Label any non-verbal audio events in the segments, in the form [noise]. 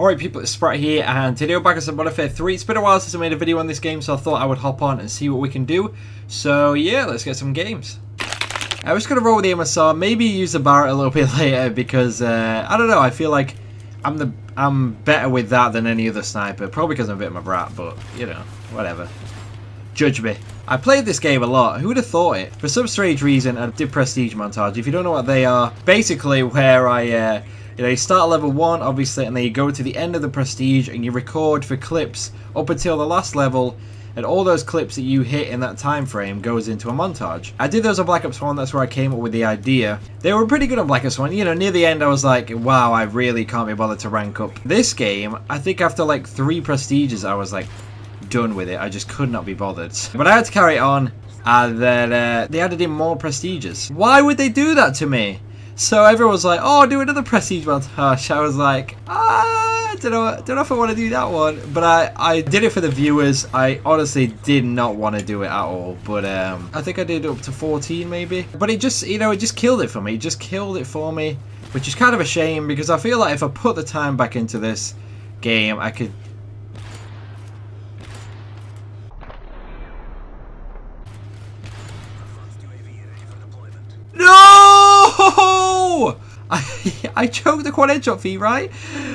Alright people, it's Spratt here, and today we're back at some Warfare 3. It's been a while since I made a video on this game, so I thought I would hop on and see what we can do. So yeah, let's get some games. I was going to roll with the MSR, maybe use the Barrett a little [laughs] bit later, because, uh, I don't know, I feel like I'm the I'm better with that than any other sniper. Probably because I'm a bit of a brat, but, you know, whatever. Judge me. I played this game a lot. Who would have thought it? For some strange reason, I did Prestige Montage. If you don't know what they are, basically where I... Uh, you know, you start level 1, obviously, and then you go to the end of the Prestige and you record for clips up until the last level, and all those clips that you hit in that time frame goes into a montage. I did those on Black Ops 1, that's where I came up with the idea. They were pretty good on Black Ops 1, you know, near the end I was like, wow, I really can't be bothered to rank up. This game, I think after like three Prestiges, I was like, done with it, I just could not be bothered. [laughs] But I had to carry it on, and then uh, they added in more Prestiges. Why would they do that to me? So everyone was like, "Oh, do another prestige montage." I was like, "Ah, I don't know, don't know if I want to do that one." But I, I did it for the viewers. I honestly did not want to do it at all. But um, I think I did up to 14 maybe. But it just, you know, it just killed it for me. It just killed it for me, which is kind of a shame because I feel like if I put the time back into this game, I could [laughs] I, I choked the quad headshot feed, right?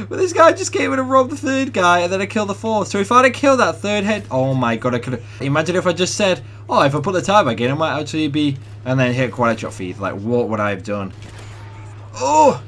But this guy just came in and robbed the third guy, and then I killed the fourth. So if I'd have killed that third head... Oh my god, I could have... Imagine if I just said, oh, if I put the time back in, it might actually be... And then hit quad headshot feed. Like, what would I have done? Oh!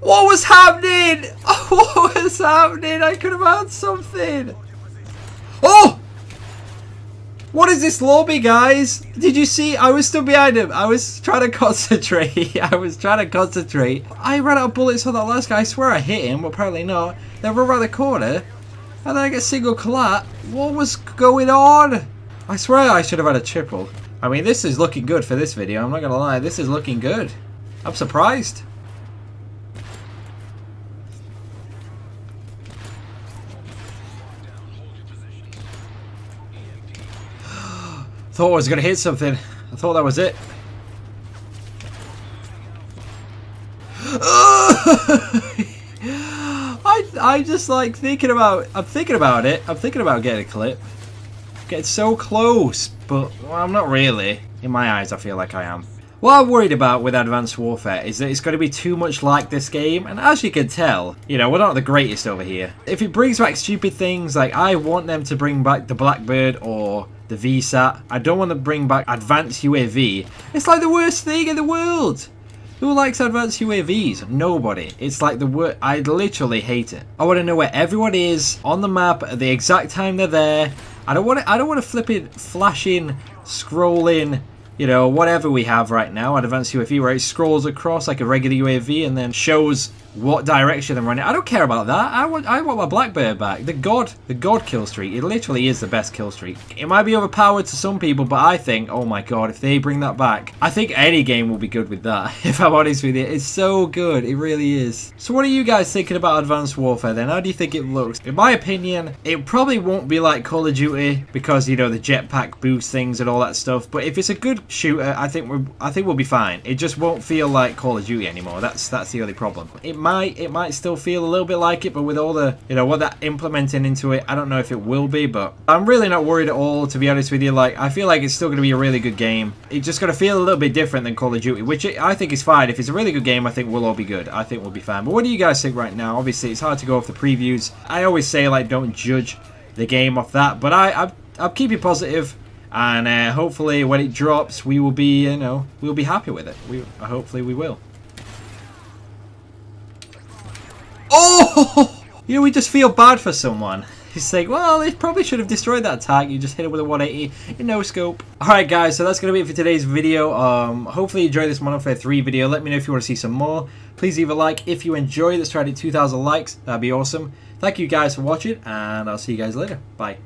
What was happening? [laughs] What was happening? I could have had something. Oh! What is this lobby, guys? Did you see? I was still behind him. I was trying to [laughs] concentrate. I was trying to concentrate. I ran out of bullets on that last guy. I swear I hit him, but apparently not. Then run around the corner, and then I get single collat. What was going on? I swear I should have had a triple. I mean, this is looking good for this video. I'm not going to lie. This is looking good. I'm surprised. Thought I was going to hit something. I thought that was it. [laughs] I I just like thinking about I'm thinking about it. I'm thinking about getting a clip. Getting so close, but well, I'm not really. In my eyes, I feel like I am. What I'm worried about with Advanced Warfare is that it's going to be too much like this game, and as you can tell, you know, we're not the greatest over here. If it brings back stupid things, like I want them to bring back the Blackbird or the VSAT. I don't want to bring back advanced UAV. It's like the worst thing in the world. Who likes advanced UAVs? Nobody. It's like the word. I literally hate it. I want to know where everyone is on the map at the exact time they're there. I don't want to. I don't want to flip it, flashing, scrolling. You know, whatever we have right now, advanced UAV, where it scrolls across like a regular UAV and then shows what direction I'm running. I don't care about that. I want I want my Blackbird back. The God, the God kill streak. It literally is the best kill streak. It might be overpowered to some people, but I think, oh my God, if they bring that back, I think any game will be good with that. [laughs] If I'm honest with you, it's so good. It really is. So what are you guys thinking about Advanced Warfare then? How do you think it looks? In my opinion, it probably won't be like Call of Duty because you know the jetpack boost things and all that stuff. But if it's a good shooter, I think we're I think we'll be fine. It just won't feel like Call of Duty anymore. That's that's the only problem. It might it might still feel a little bit like it, but with all the you know what they're implementing into it, I don't know if it will be, but I'm really not worried at all. To be honest with you, like I feel like it's still going to be a really good game. It's just going to feel a little bit different than Call of Duty, which I think is fine. If it's a really good game, I think we'll all be good. I think we'll be fine. But what do you guys think right now? Obviously, it's hard to go off the previews. I always say like don't judge the game off that, but I, I I'll keep you positive and uh, hopefully when it drops we will be you know we'll be happy with it we hopefully we will Oh! [laughs] You know, we just feel bad for someone. He's like, well, they probably should have destroyed that tank. You just hit it with a 180 in no scope. Alright guys, so that's going to be it for today's video. Um, hopefully you enjoyed this Modern Warfare 3 video. Let me know if you want to see some more. Please leave a like if you enjoy. Let's try to 2,000 likes. That'd be awesome. Thank you guys for watching, and I'll see you guys later. Bye.